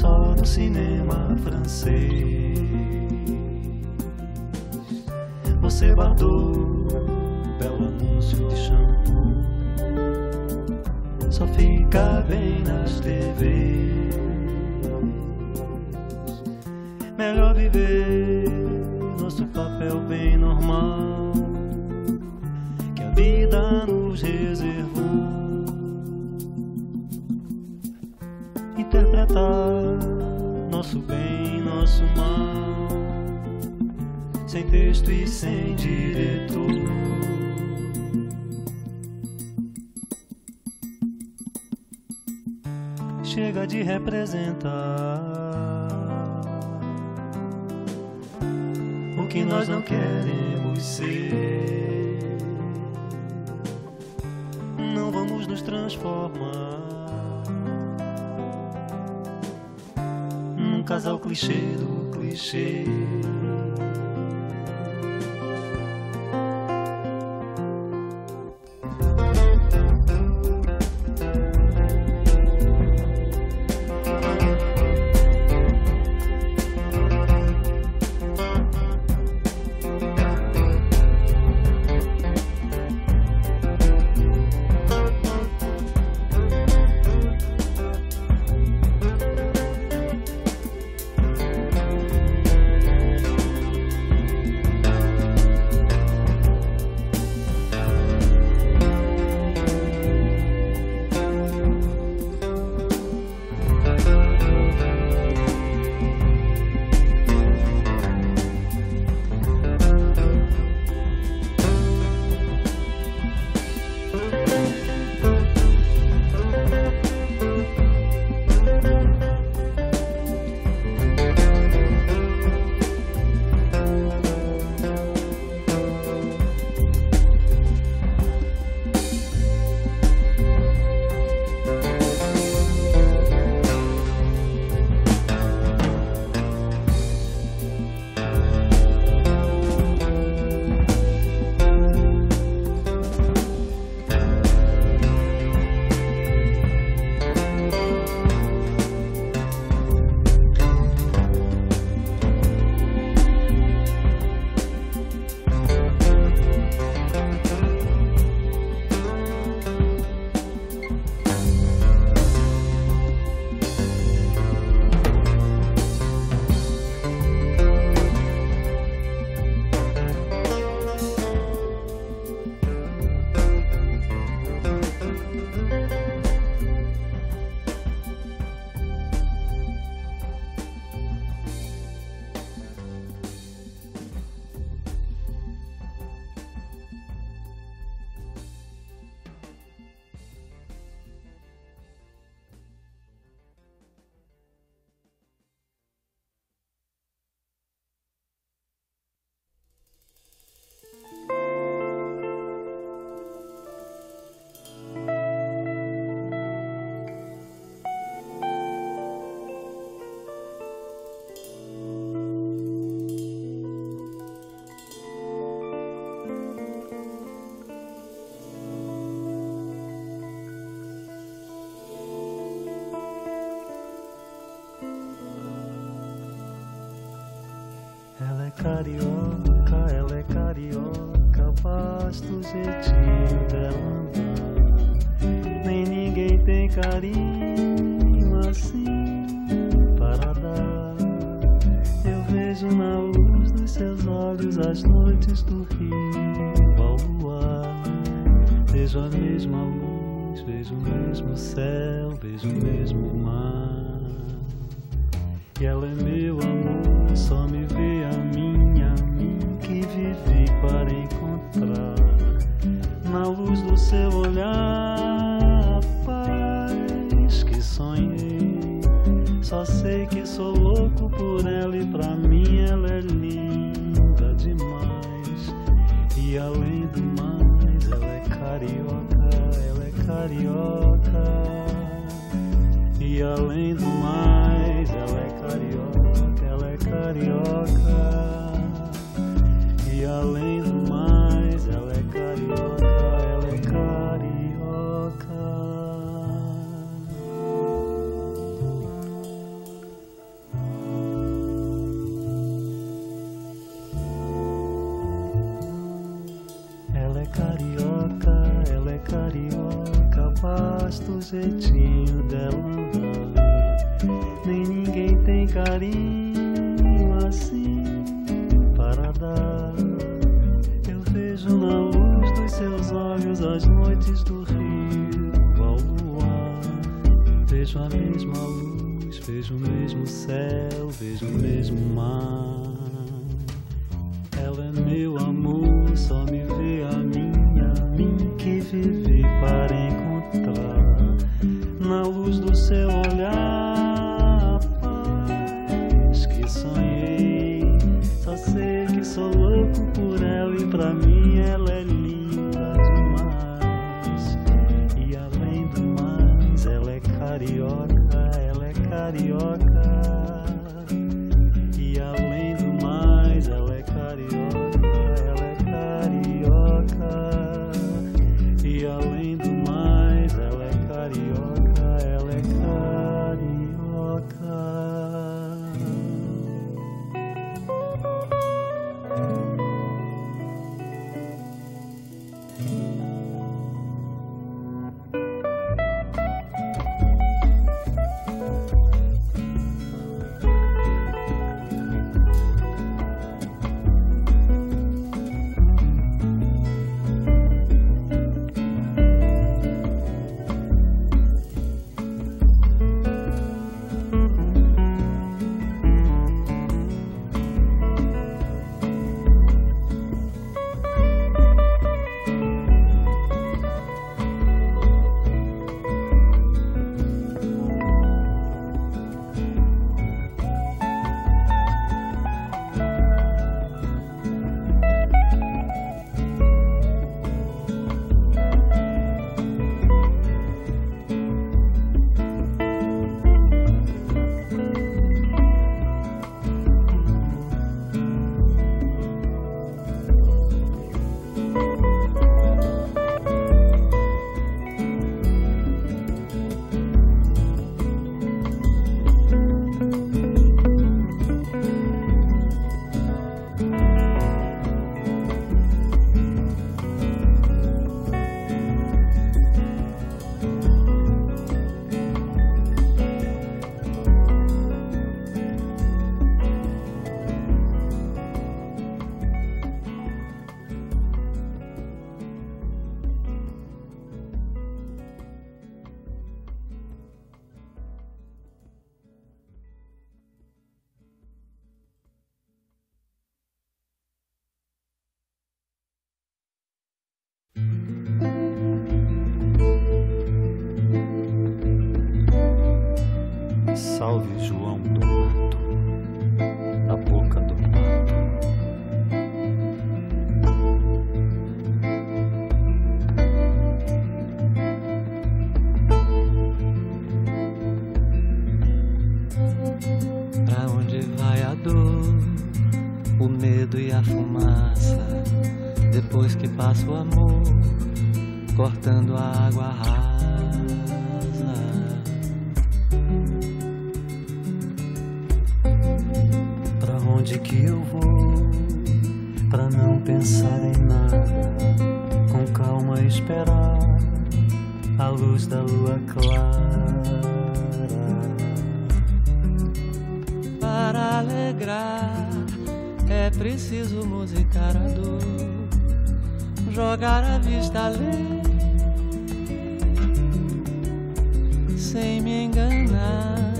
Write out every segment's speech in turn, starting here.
só no cinema francês. Você guardou belo anúncio de shampoo, só fica bem nas TVs. Melhor viver nosso papel bem normal que a vida nos reservou. Interpretar nosso bem, nosso mal, sem texto e sem diretor. Chega de representar o que nós não queremos ser. Não vamos nos transformar casal clichê do clichê. carioca, ela é carioca, basta o jeitinho dela andar. Nem ninguém tem carinho assim para dar. Eu vejo na luz dos seus olhos as noites do rio ao luar. Vejo a mesma luz, vejo o mesmo céu, vejo o mesmo mar. E ela é meu amor, só me jeitinho dela andar. Nem ninguém tem carinho assim para dar. Eu vejo na luz dos seus olhos as noites do rio ao luar. Vejo a mesma luz, vejo o mesmo céu, vejo o mesmo mar. medo e a fumaça. Depois que passa o amor, cortando a água rasa. Pra onde que eu vou? Pra não pensar em nada, com calma esperar a luz da lua clara para alegrar é preciso musicar a dor, jogar a vista além, sem me enganar,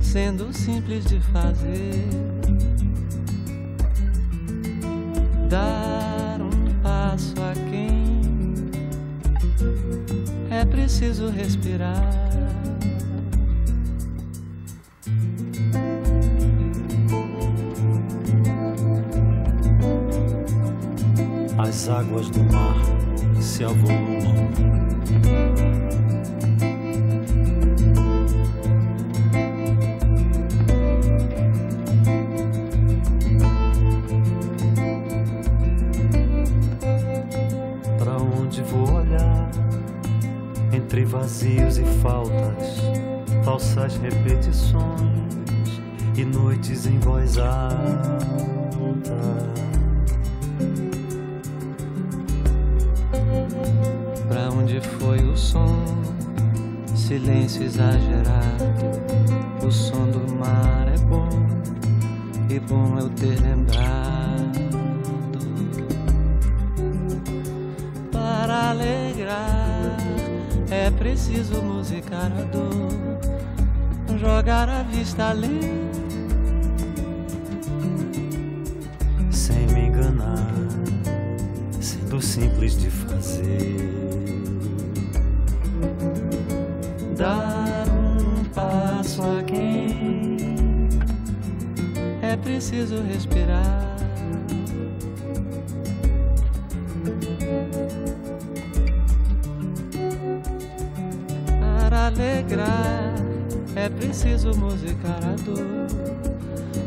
sendo simples de fazer. Dar um passo a quem é preciso respirar. Águas do mar se avolumam. Pra onde vou olhar? Entre vazios e faltas, falsas repetições e noites em voz alta. Foi o som? Silêncio exagerado. O som do mar é bom e bom eu ter lembrado. Para alegrar é preciso musicar a dor, jogar a vista além. sem me enganar, sendo simples de fazer. Preciso respirar. Para alegrar é preciso musicar a dor,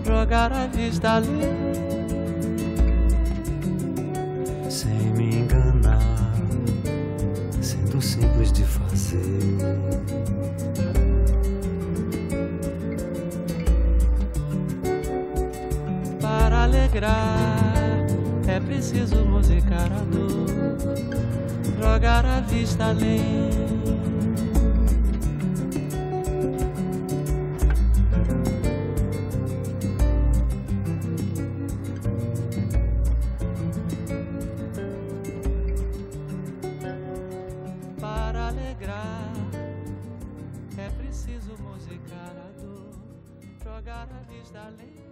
jogar a vista além. Sem me enganar, sendo simples de fazer. É preciso musicar a dor, jogar a vista além. Para alegrar é preciso musicar a dor, jogar a vista além.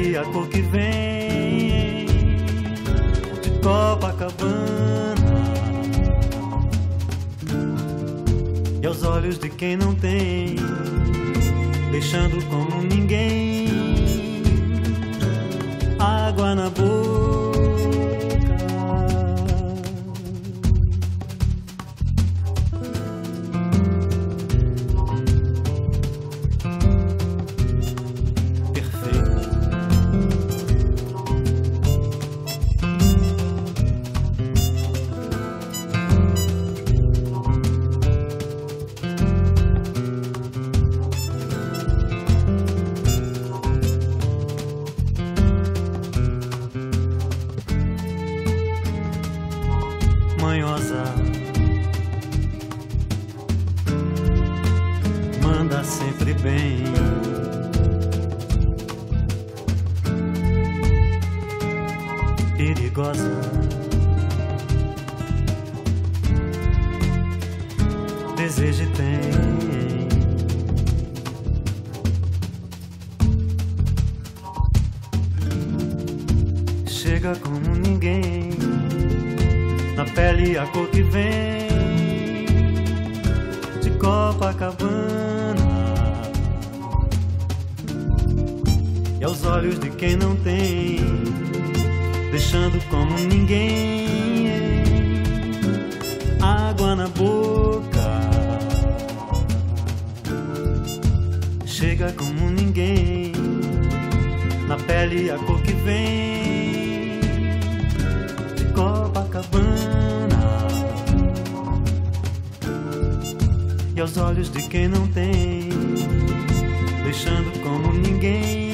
Pele a cor que vem de Copacabana e aos olhos de quem não tem, deixando como ninguém água na boca. Chega como ninguém. Na pele a cor que vem. E aos olhos de quem não tem, deixando como ninguém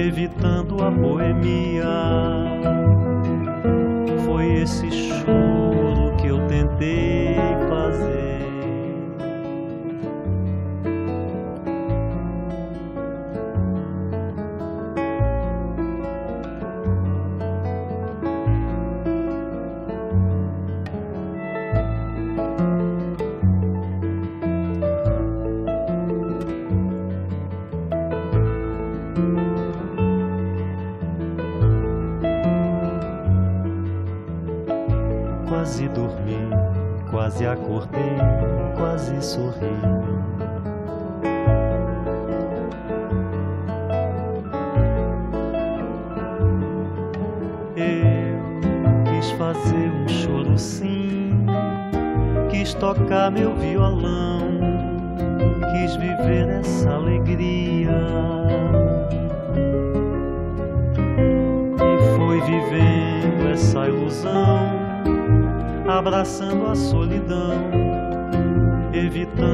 evitando a boemia. Foi esse choro que eu tentei passando a solidão, evitando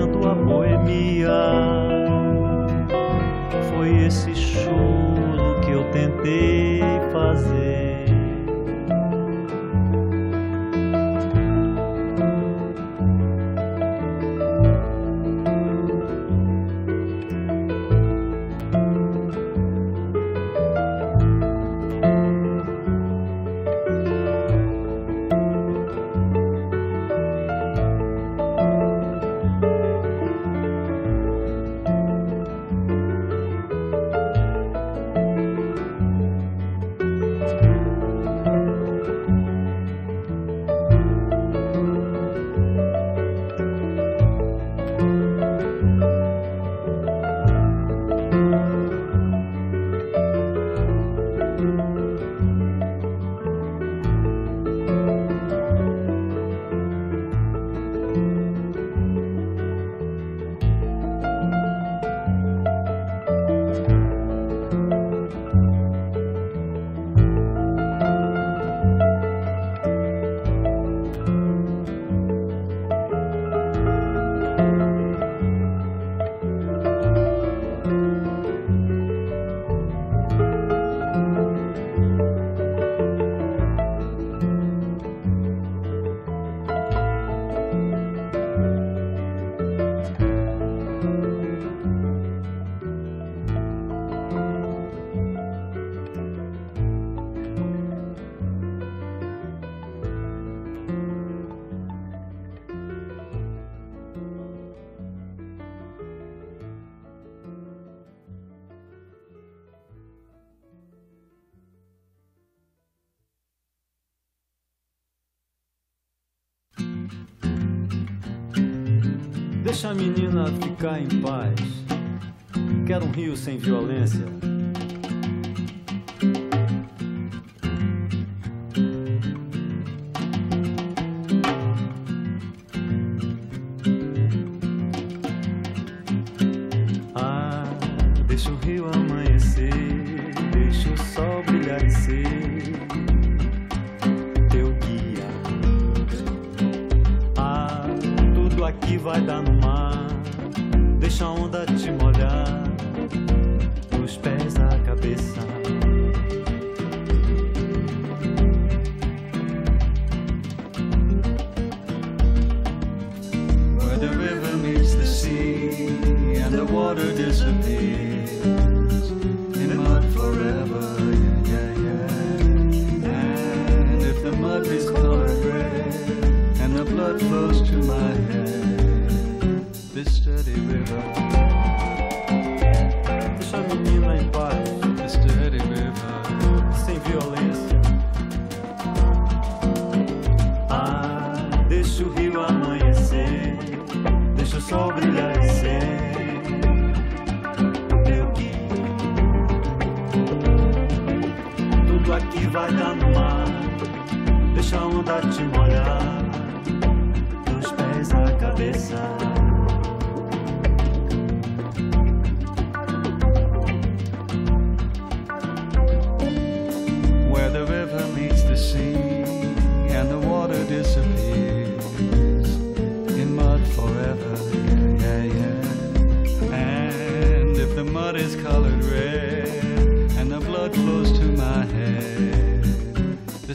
Deixa a menina ficar em paz. Quero um rio sem violência. Ah, deixa o rio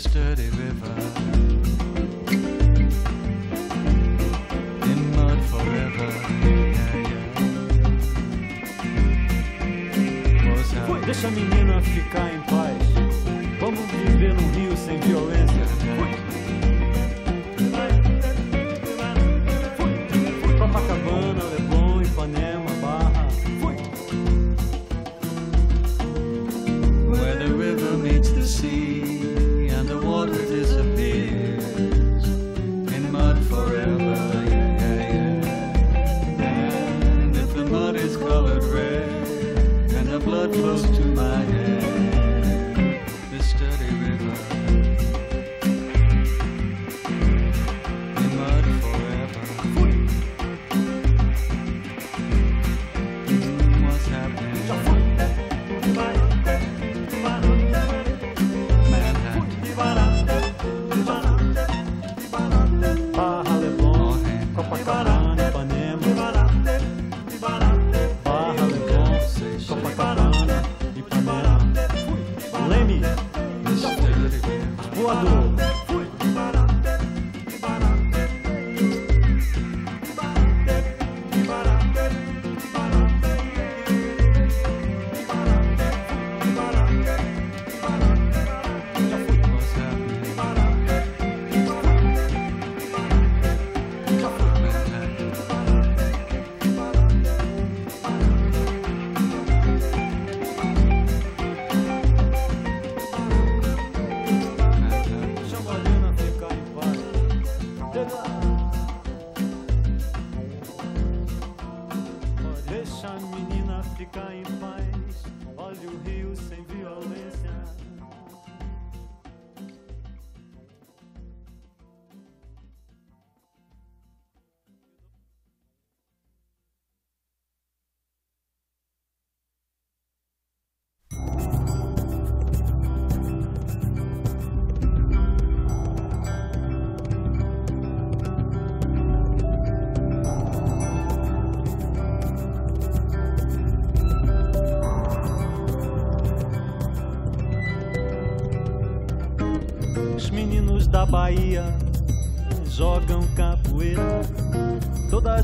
this dirty river. In mud forever. Yeah, yeah. Menina ficar em paz. Vamos viver num rio sem violência.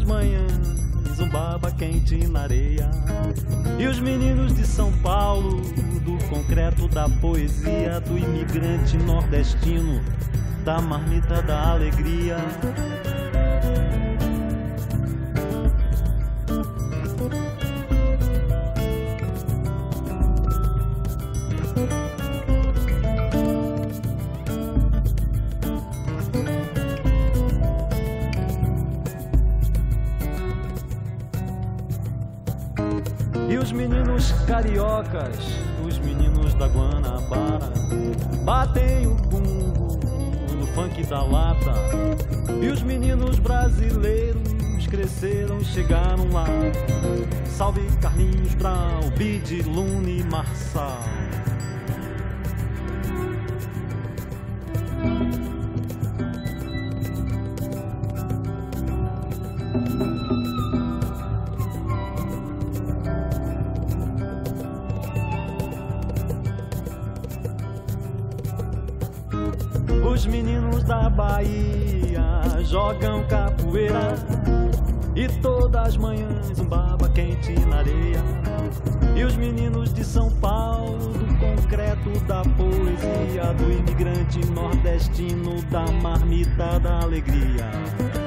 manhãs zumbaba quente na areia. E os meninos de São Paulo, do concreto da poesia, do imigrante nordestino, da marmita da alegria. chegaram lá. Salve Carlinhos Brau, Bid, Lune, Marçal. Os meninos da Bahia jogam capoeira e todos das manhãs, um baba quente na areia. E os meninos de São Paulo, do concreto da poesia, do imigrante nordestino, da marmita da alegria.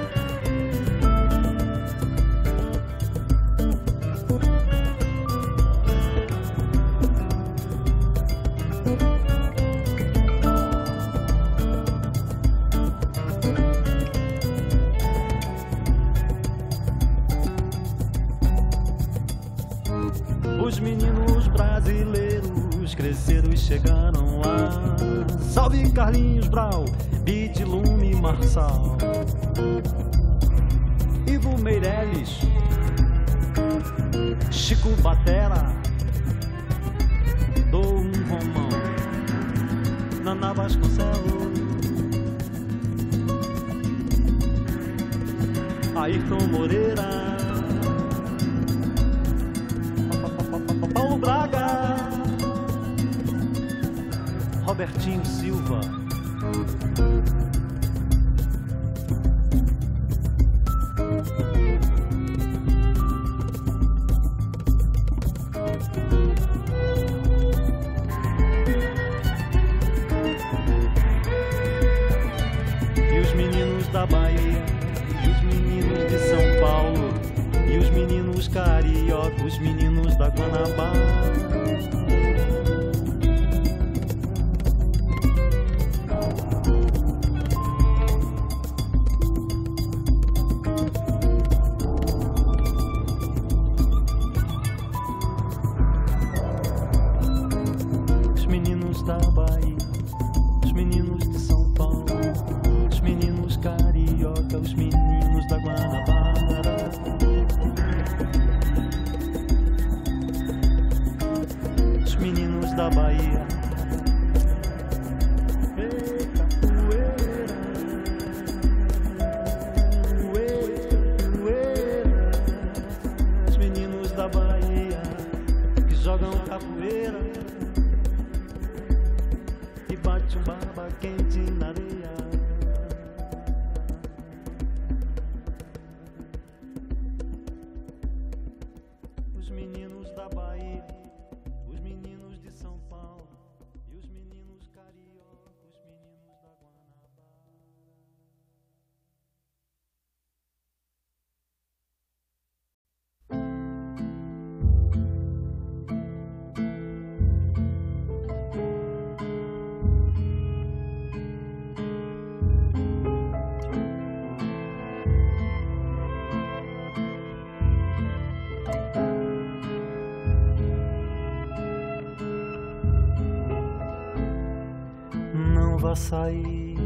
Sair,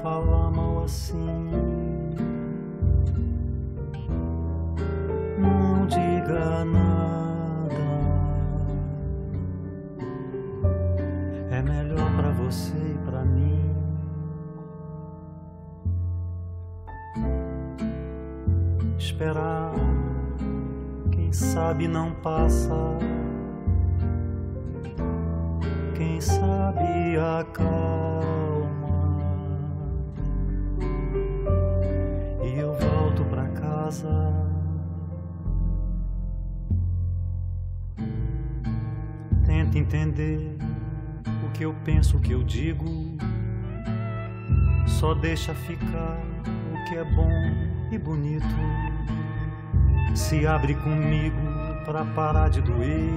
falar mal assim. Deixa ficar o que é bom e bonito. Se abre comigo pra parar de doer.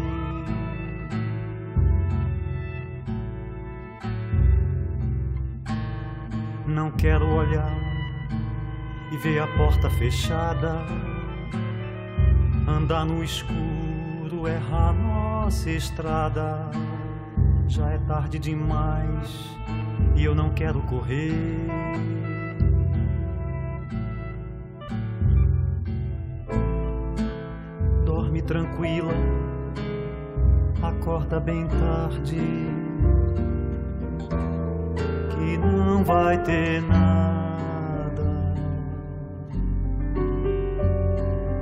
Não quero olhar e ver a porta fechada. Andar no escuro, errar nossa estrada. Já é tarde demais e eu não quero correr. Acorda bem tarde que não vai ter nada.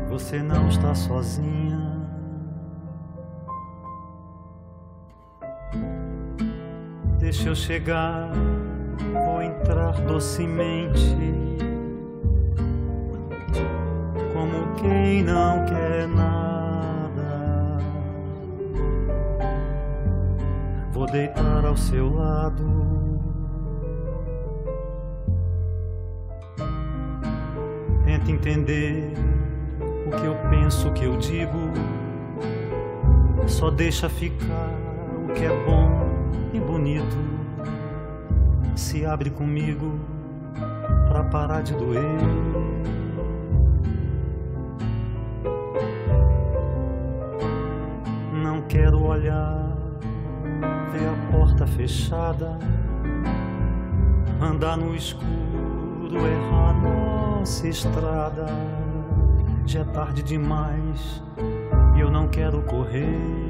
Você não está sozinha. Deixa eu chegar, vou entrar docemente. Como quem não quer nada. Vou deitar ao seu lado. Tenta entender o que eu penso, o que eu digo. Só deixa ficar o que é bom e bonito. Se abre comigo pra parar de doer. Não quero olhar, ver a porta fechada, andar no escuro, errar nossa estrada. Já é tarde demais e eu não quero correr.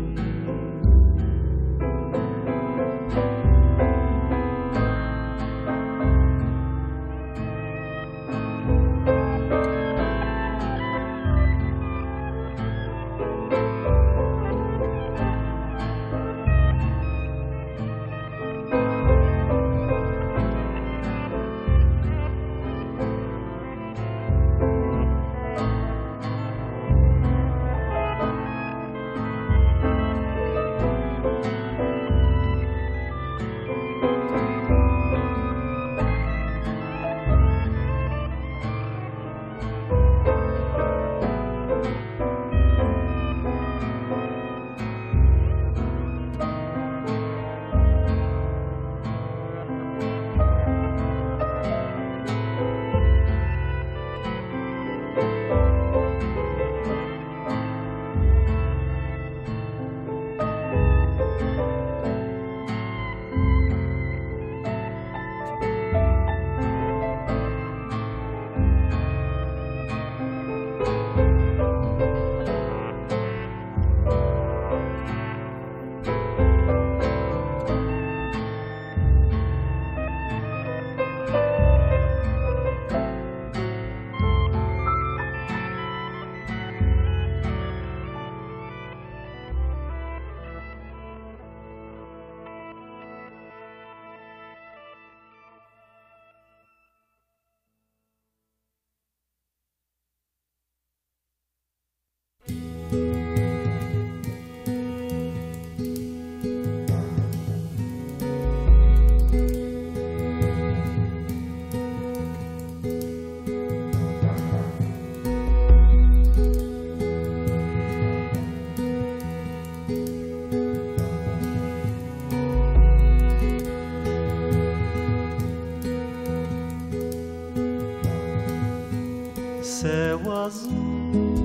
sewa zły.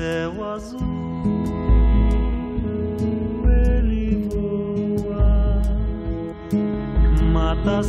Céu azul, ele voa, mata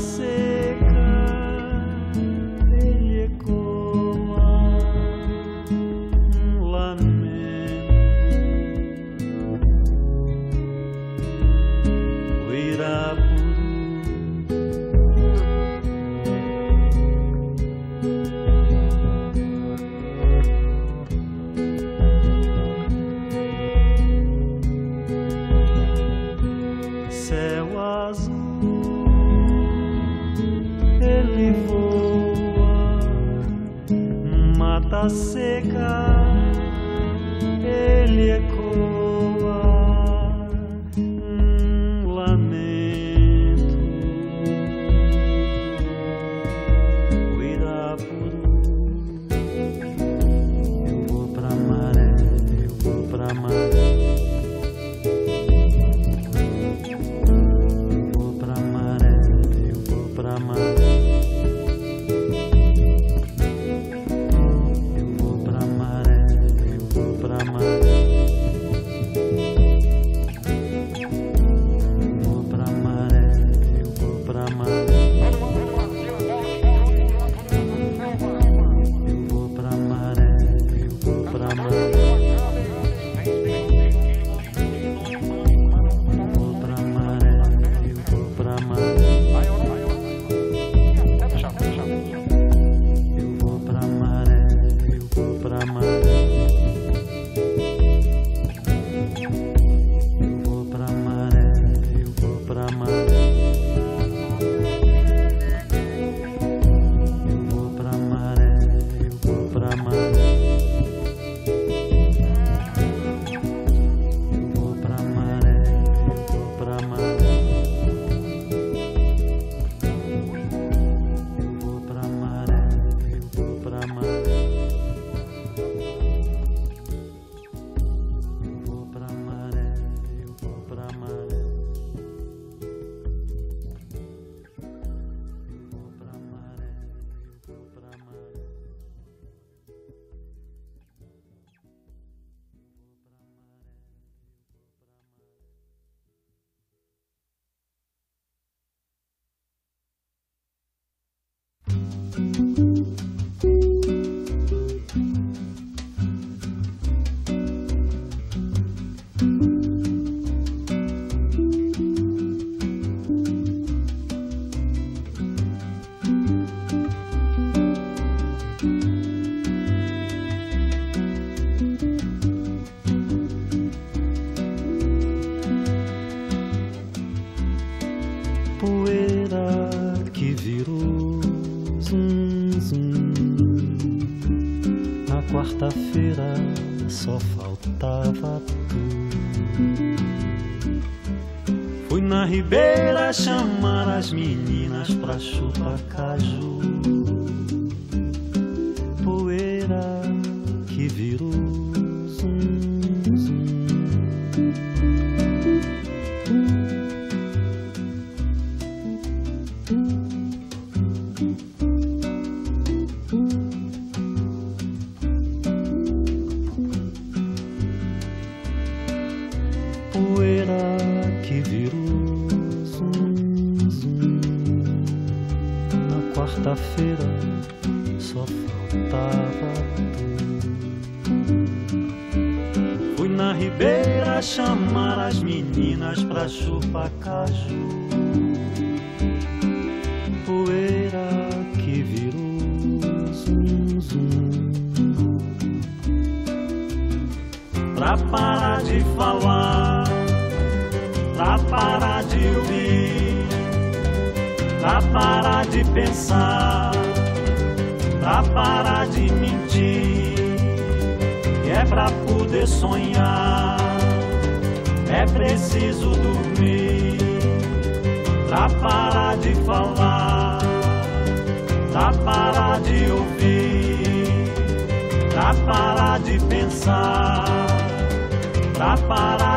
chamar as meninas pra chupar caju.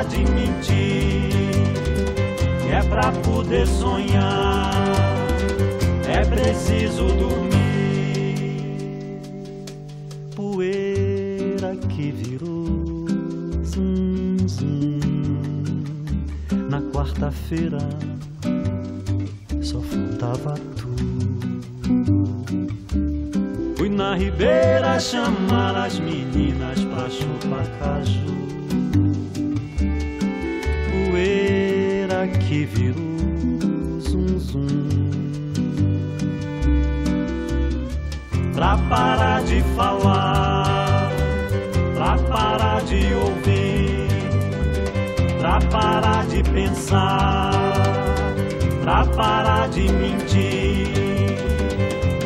De mentir. É pra poder sonhar, é preciso dormir. Poeira que virou zum, zum. Na quarta-feira só faltava tu. Fui na ribeira chamar as meninas pra chupar caju poeira que virou zum zum. Pra parar de falar, pra parar de ouvir, pra parar de pensar, pra parar de mentir.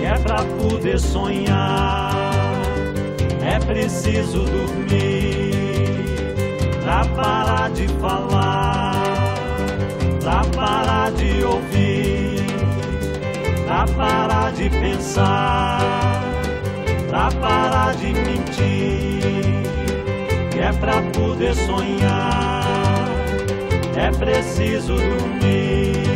É pra poder sonhar, é preciso dormir pra parar de falar, pra parar de ouvir, pra parar de pensar, pra parar de mentir. Que é pra poder sonhar, é preciso dormir.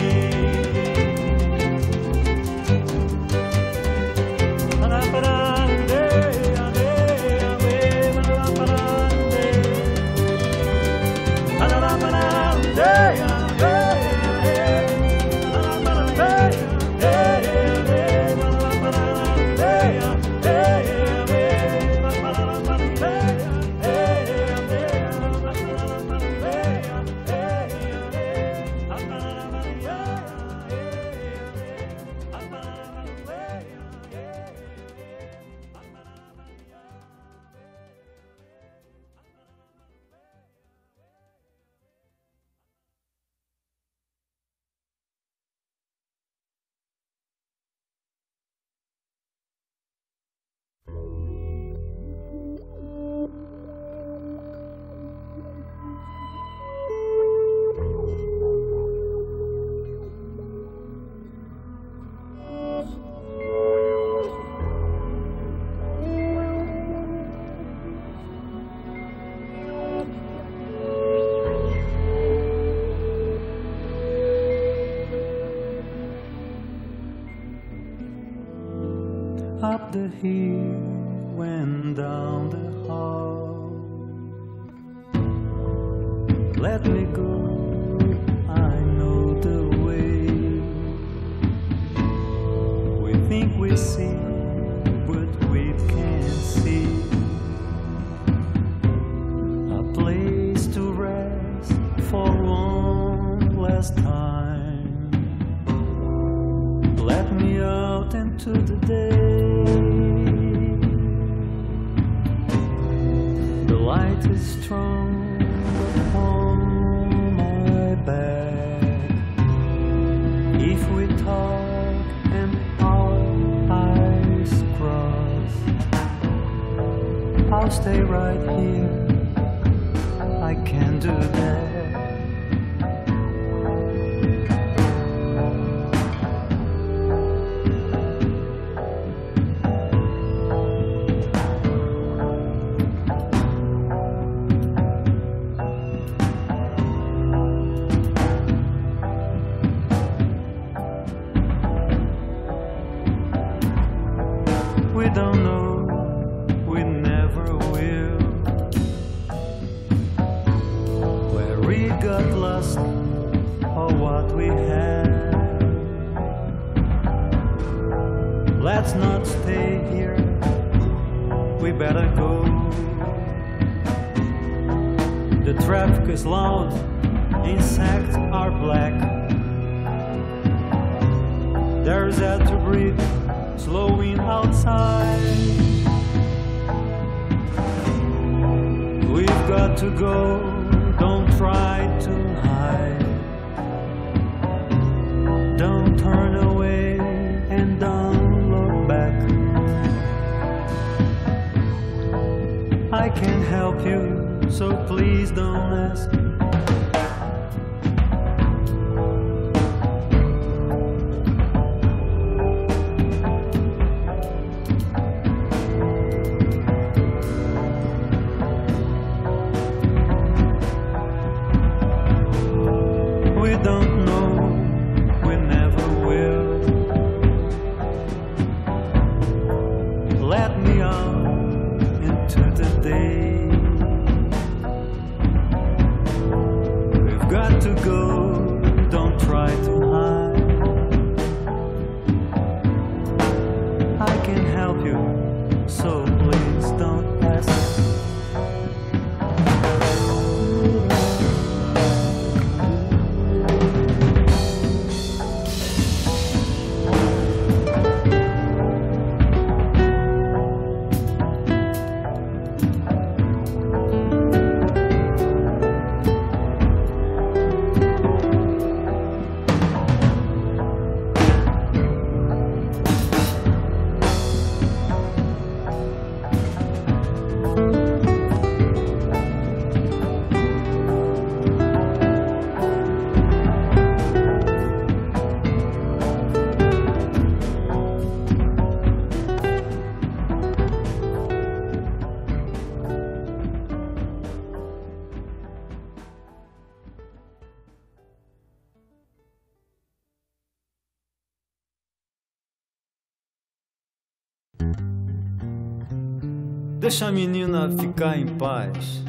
Deixa a menina ficar em paz.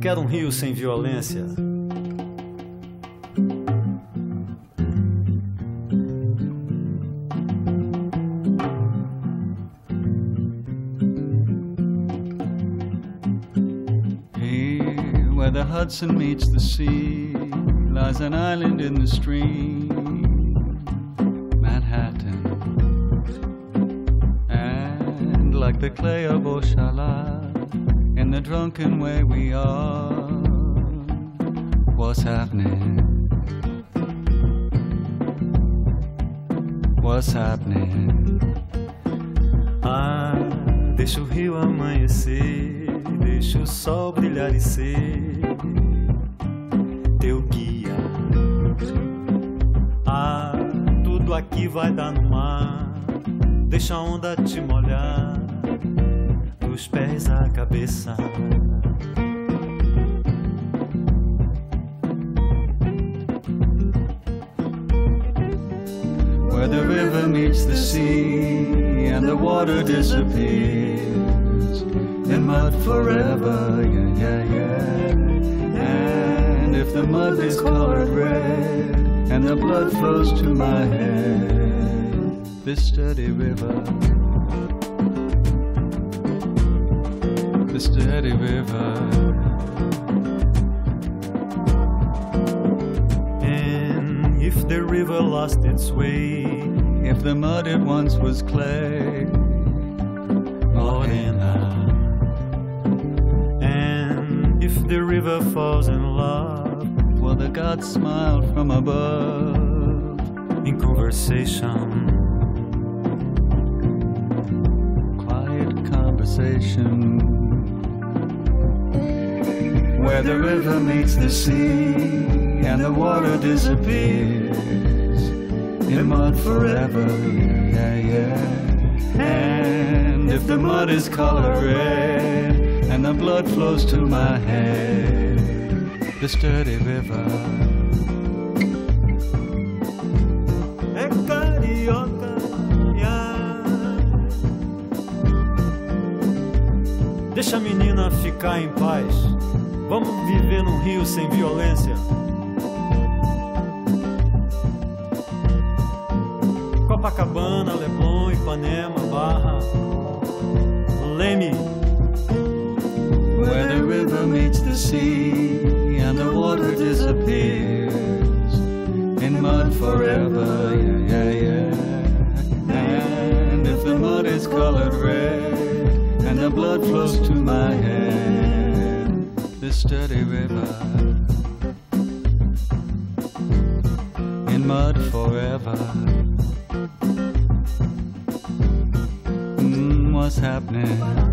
Quero um rio sem violência. Here, where the Hudson meets the sea, lies an island in the stream, like the clay of Oshala, in the drunken way we are, what's happening? What's happening? Ah, deixa o rio amanhecer, deixa o sol brilhar e ser teu guia. Ah, tudo aqui vai dar no mar, deixa a onda te molhar, dos pés à cabeça. Where the river meets the sea and the water disappears in mud forever, yeah, yeah, yeah. And if the mud is colored red and the blood flows to my head, this steady river, this steady river. And if the river lost its way, If the mud it once was clay, morena. And if the river falls in love will the gods smile river meets the sea and the water disappears in mud forever, yeah, yeah. And if the mud is color red and the blood flows to my head, the sturdy river. Deixa a menina ficar em paz. Vamos viver num rio sem violência. Copacabana, Leblon, Ipanema, Barra, Leme. Where the river meets the sea and the water disappears in mud forever, yeah, yeah, yeah. And if the mud is colored red and the blood flows to my head, sturdy river in mud forever. Mm, what's happening?